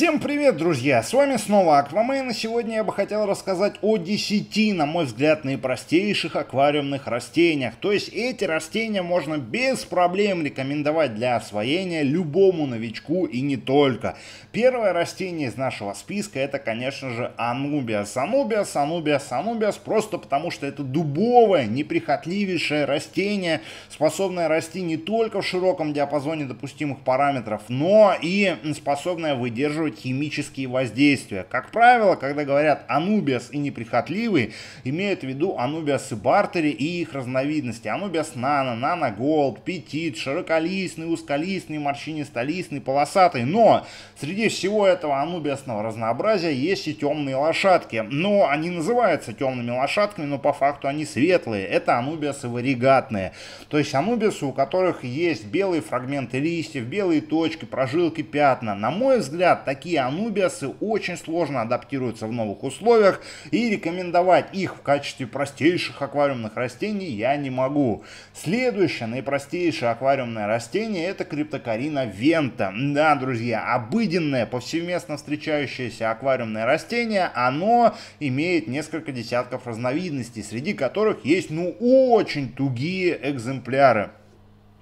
Всем привет, друзья! С вами снова Аквамен, и сегодня я бы хотел рассказать о 10, на мой взгляд, наипростейших аквариумных растениях. То есть эти растения можно без проблем рекомендовать для освоения любому новичку и не только. Первое растение из нашего списка это, конечно же, Анубиас. Анубиас, Анубиас, Анубиас, просто потому что это дубовое, неприхотливейшее растение, способное расти не только в широком диапазоне допустимых параметров, но и способное выдерживать сдерживать химические воздействия. Как правило, когда говорят анубиас и неприхотливый, имеют в виду анубиасы бартери и их разновидности. Анубиас нано, нано голд, петит, широколистный, узколистный, морщинистолистный, полосатый. Но среди всего этого анубиасного разнообразия есть и темные лошадки. Но они называются темными лошадками, но по факту они светлые. Это анубиасы варигатные. То есть анубиасы, у которых есть белые фрагменты листьев, белые точки, прожилки, пятна. На мой взгляд, такие анубиасы очень сложно адаптируются в новых условиях и рекомендовать их в качестве простейших аквариумных растений я не могу. Следующее наипростейшее аквариумное растение это криптокарина вента. Да, друзья, обыденное, повсеместно встречающееся аквариумное растение, оно имеет несколько десятков разновидностей, среди которых есть ну очень тугие экземпляры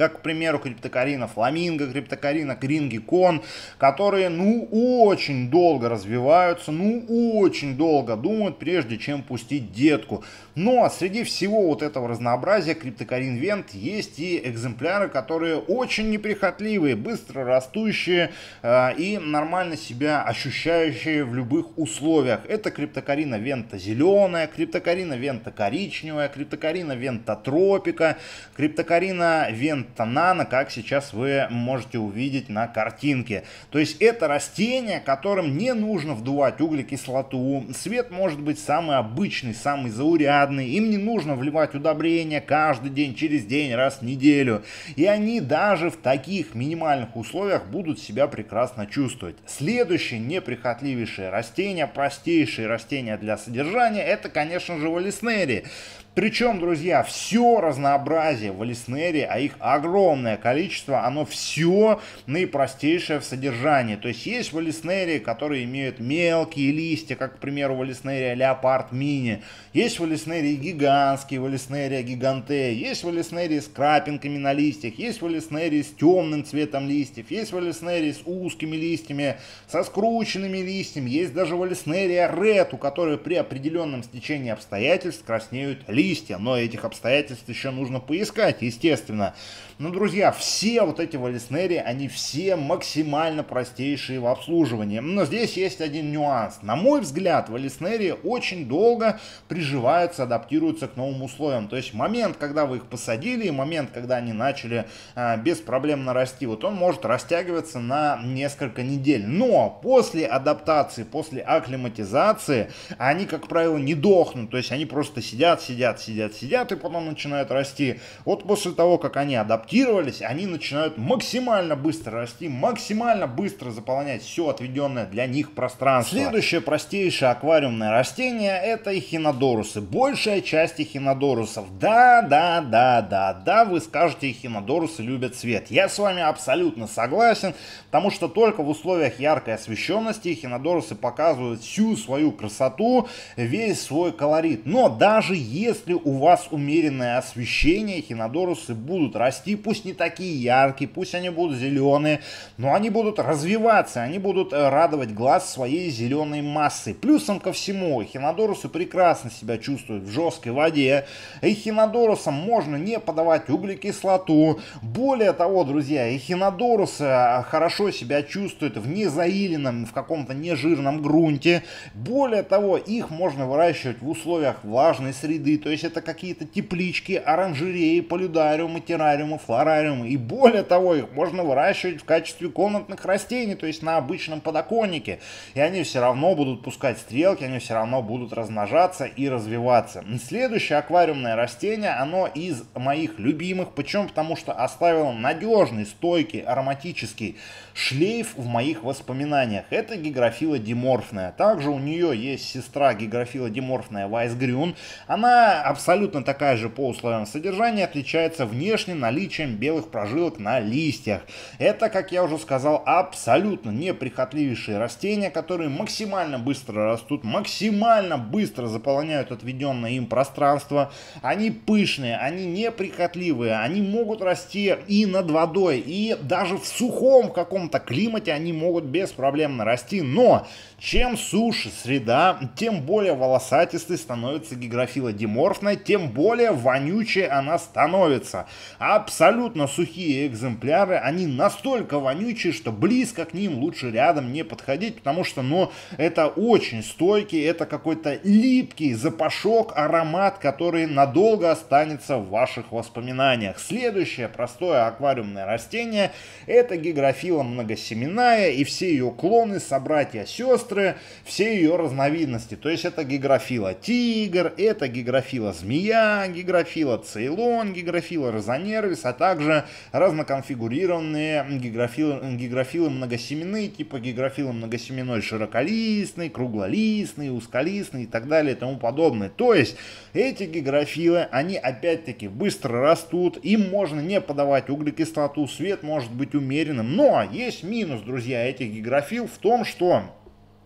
как, к примеру, криптокарина фламинго, криптокарина кринги кон, которые, ну, очень долго развиваются, ну, очень долго думают, прежде чем пустить детку. Но среди всего вот этого разнообразия криптокарин вент есть и экземпляры, которые очень неприхотливые, быстро растущие э, и нормально себя ощущающие в любых условиях. Это криптокарина вента зеленая, криптокарина вента коричневая, криптокарина вента тропика, криптокарина вента нано, как сейчас вы можете увидеть на картинке. То есть это растение, которым не нужно вдувать углекислоту. Свет может быть самый обычный, самый заурядный. Им не нужно вливать удобрения каждый день, через день, раз в неделю. И они даже в таких минимальных условиях будут себя прекрасно чувствовать. Следующее неприхотливейшее растение, простейшее растение для содержания, это, конечно же, валиснери. Причем, друзья, все разнообразие в Алиснере, а их огромное количество, оно все наипростейшее в содержании. То есть есть в Алиснере, которые имеют мелкие листья, как, к примеру, в Алиснере Леопард Мини. Есть в Алиснере гигантские, в Алиснере Гиганте. Есть в Алиснере с крапинками на листьях. Есть в Алиснере с темным цветом листьев. Есть в Алиснере с узкими листьями, со скрученными листьями. Есть даже в Алиснере Ред, у которой при определенном стечении обстоятельств краснеют листья листья, но этих обстоятельств еще нужно поискать, естественно. Но, друзья, все вот эти валиснери, они все максимально простейшие в обслуживании. Но здесь есть один нюанс. На мой взгляд, валиснери очень долго приживаются, адаптируются к новым условиям. То есть момент, когда вы их посадили, и момент, когда они начали а, беспроблемно расти, вот он может растягиваться на несколько недель. Но после адаптации, после акклиматизации, они, как правило, не дохнут. То есть они просто сидят, сидят, сидят, сидят, и потом начинают расти. Вот после того, как они адаптировались, они начинают максимально быстро расти, максимально быстро заполнять все отведенное для них пространство. Следующее простейшее аквариумное растение это эхинодорусы. Большая часть эхинодорусов. Да, да, да, да, да, вы скажете, эхинодорусы любят свет. Я с вами абсолютно согласен, потому что только в условиях яркой освещенности эхинодорусы показывают всю свою красоту, весь свой колорит. Но даже если у вас умеренное освещение, эхинодорусы будут расти пусть не такие яркие, пусть они будут зеленые, но они будут развиваться, они будут э, радовать глаз своей зеленой массой. Плюсом ко всему, эхинодорусы прекрасно себя чувствуют в жесткой воде. Эхинодорусам можно не подавать углекислоту. Более того, друзья, эхинодорусы э, хорошо себя чувствуют в незаиленном, в каком-то нежирном грунте. Более того, их можно выращивать в условиях влажной среды, то есть это какие-то теплички, оранжереи, полюдариумы, террариумы, флорариум. И более того, их можно выращивать в качестве комнатных растений, то есть на обычном подоконнике. И они все равно будут пускать стрелки, они все равно будут размножаться и развиваться. Следующее аквариумное растение, оно из моих любимых. Почему? Потому что оставило надежный, стойкий, ароматический шлейф в моих воспоминаниях. Это гигрофила диморфная. Также у нее есть сестра гигрофила диморфная Вайсгрюн. Она Абсолютно такая же по условиям содержания, отличается внешне наличием белых прожилок на листьях. Это, как я уже сказал, абсолютно неприхотливейшие растения, которые максимально быстро растут, максимально быстро заполняют отведенное им пространство. Они пышные, они неприхотливые, они могут расти и над водой, и даже в сухом каком-то климате они могут беспроблемно расти. Но чем суше среда, тем более волосатистой становится гигрофила диморфная, тем более вонючей она становится. Абсолютно сухие экземпляры, они настолько вонючие, что близко к ним лучше рядом не подходить, потому что, ну, это очень стойкий, это какой-то липкий запашок, аромат, который надолго останется в ваших воспоминаниях. Следующее простое аквариумное растение – это гигрофила многосеменная и все ее клоны, собратья-сестры, сестры, все ее разновидности. То есть это гигрофила тигр, это гигрофила змея, гигрофила цейлон, гигрофила розонервис, а также разноконфигурированные гигрофилы, гигрофилы многосеменные, типа гигрофила многосеменной широколистный, круглолистный, узколистный и так далее и тому подобное. То есть эти гигрофилы, они опять-таки быстро растут, им можно не подавать углекислоту, свет может быть умеренным, но есть минус, друзья, этих гигрофил в том, что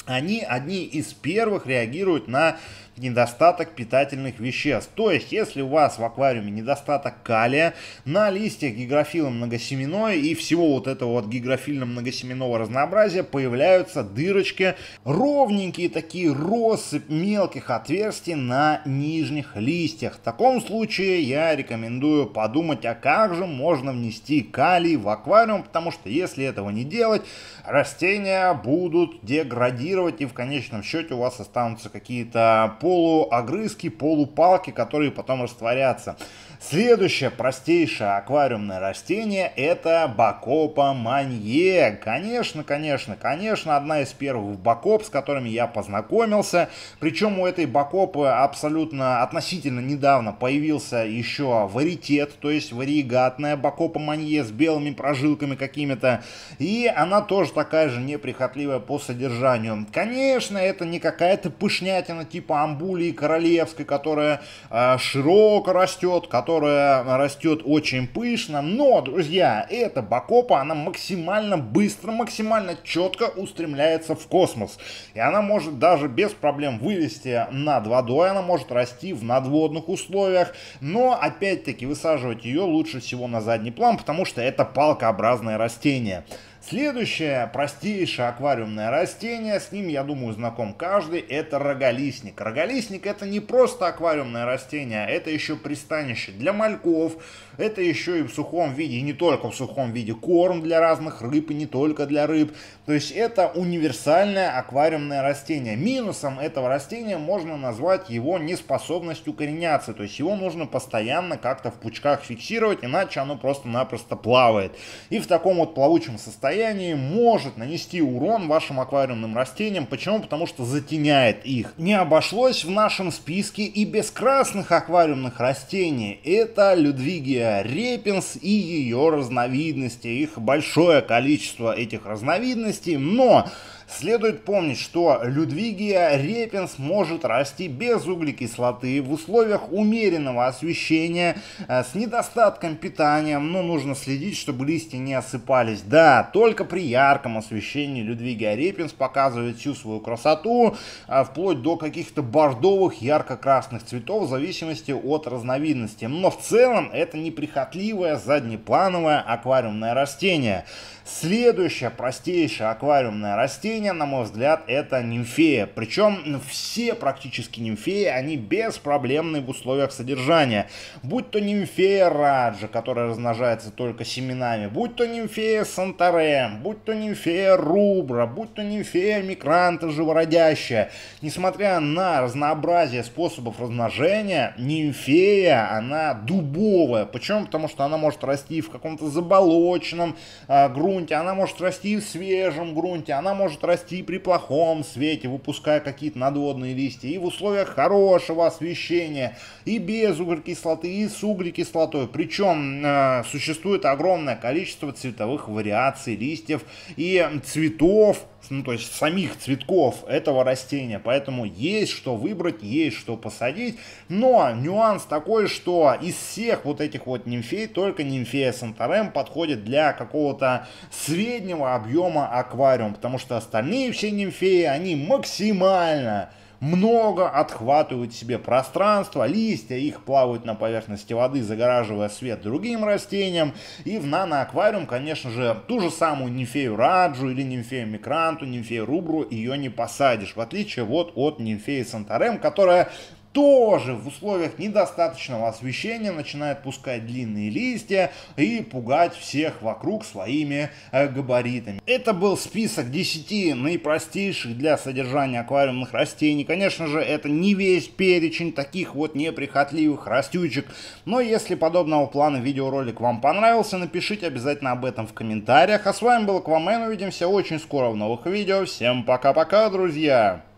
они одни из первых реагируют на недостаток питательных веществ. То есть, если у вас в аквариуме недостаток калия, на листьях гигрофила многосеменной и всего вот этого вот гигрофильно-многосеменного разнообразия появляются дырочки, ровненькие такие россыпь мелких отверстий на нижних листьях. В таком случае я рекомендую подумать, а как же можно внести калий в аквариум, потому что если этого не делать, растения будут деградировать и в конечном счете у вас останутся какие-то полуогрызки, полупалки, которые потом растворятся. Следующее простейшее аквариумное растение это Бакопа манье. Конечно, конечно, конечно, одна из первых Бакоп, с которыми я познакомился. Причем у этой Бакопы абсолютно относительно недавно появился еще варитет, то есть варигатная Бакопа манье с белыми прожилками какими-то. И она тоже такая же неприхотливая по содержанию. Конечно, это не какая-то пышнятина типа амбулии королевской, которая э, широко растет, которая растет очень пышно, но, друзья, эта бакопа, она максимально быстро, максимально четко устремляется в космос. И она может даже без проблем вылезти над водой, она может расти в надводных условиях, но, опять-таки, высаживать ее лучше всего на задний план, потому что это палкообразное растение. Следующее простейшее аквариумное растение, с ним, я думаю, знаком каждый, это роголистник. Роголистник это не просто аквариумное растение, это еще пристанище для мальков, это еще и в сухом виде, и не только в сухом виде, корм для разных рыб, и не только для рыб. То есть это универсальное аквариумное растение. Минусом этого растения можно назвать его неспособность укореняться, то есть его нужно постоянно как-то в пучках фиксировать, иначе оно просто-напросто плавает. И в таком вот плавучем состоянии состоянии может нанести урон вашим аквариумным растениям. Почему? Потому что затеняет их. Не обошлось в нашем списке и без красных аквариумных растений. Это Людвигия репинс и ее разновидности. Их большое количество этих разновидностей, но Следует помнить, что Людвигия репенс может расти без углекислоты в условиях умеренного освещения э, с недостатком питания, но нужно следить, чтобы листья не осыпались. Да, только при ярком освещении Людвигия репенс показывает всю свою красоту, э, вплоть до каких-то бордовых ярко-красных цветов в зависимости от разновидности. Но в целом это неприхотливое заднеплановое аквариумное растение. Следующее простейшее аквариумное растение, на мой взгляд, это нимфея. Причем все практически нимфеи, они беспроблемны в условиях содержания. Будь то нимфея раджа, которая размножается только семенами, будь то нимфея санторем, будь то нимфея рубра, будь то нимфея микранта живородящая. Несмотря на разнообразие способов размножения, нимфея, она дубовая. Почему? Потому что она может расти в каком-то заболоченном, а, грунте, она может расти в свежем грунте, она может расти при плохом свете, выпуская какие-то надводные листья, и в условиях хорошего освещения, и без углекислоты, и с углекислотой. Причем э, существует огромное количество цветовых вариаций листьев и цветов, ну, то есть самих цветков этого растения. Поэтому есть что выбрать, есть что посадить. Но нюанс такой, что из всех вот этих вот нимфей только нимфея Санторем подходит для какого-то среднего объема аквариума. Потому что остальные все нимфеи, они максимально много отхватывают себе пространство, листья их плавают на поверхности воды, загораживая свет другим растениям. И в наноаквариум, конечно же, ту же самую нимфею раджу или нимфею микранту, нимфею рубру ее не посадишь, в отличие вот от нимфеи санторем, которая тоже в условиях недостаточного освещения начинает пускать длинные листья и пугать всех вокруг своими э, габаритами. Это был список 10 наипростейших для содержания аквариумных растений. Конечно же, это не весь перечень таких вот неприхотливых растючек, но если подобного плана видеоролик вам понравился, напишите обязательно об этом в комментариях. А с вами был Аквамен, увидимся очень скоро в новых видео. Всем пока-пока, друзья!